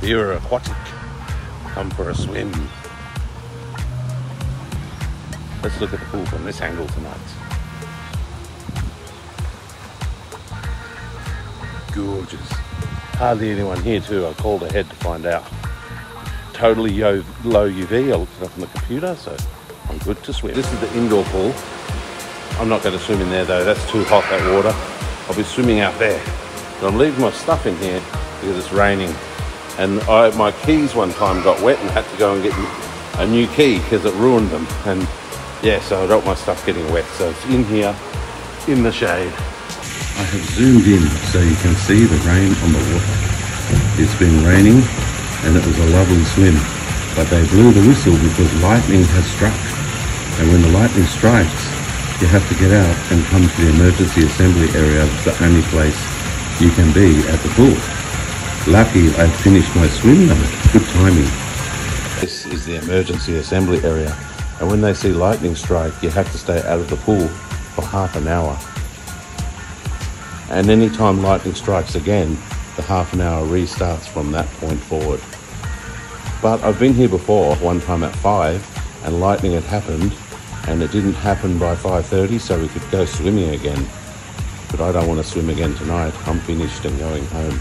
You're aquatic, come for a swim. Let's look at the pool from this angle tonight. Gorgeous. Hardly anyone here too. I called ahead to find out. Totally low UV. I looked it up on the computer, so I'm good to swim. This is the indoor pool. I'm not going to swim in there though. That's too hot, that water. I'll be swimming out there. But I'm leaving my stuff in here because it's raining. And I, my keys one time got wet and had to go and get a new key because it ruined them. And yeah, so I don't want my stuff getting wet. So it's in here, in the shade. I have zoomed in so you can see the rain on the water. It's been raining and it was a lovely swim. But they blew the whistle because lightning has struck. And when the lightning strikes, you have to get out and come to the emergency assembly area. It's the only place you can be at the pool. Lucky I finished my swim though. Good timing. This is the emergency assembly area. And when they see lightning strike, you have to stay out of the pool for half an hour. And any time lightning strikes again, the half an hour restarts from that point forward. But I've been here before, one time at 5, and lightning had happened, and it didn't happen by 5.30, so we could go swimming again. But I don't want to swim again tonight. I'm finished and going home.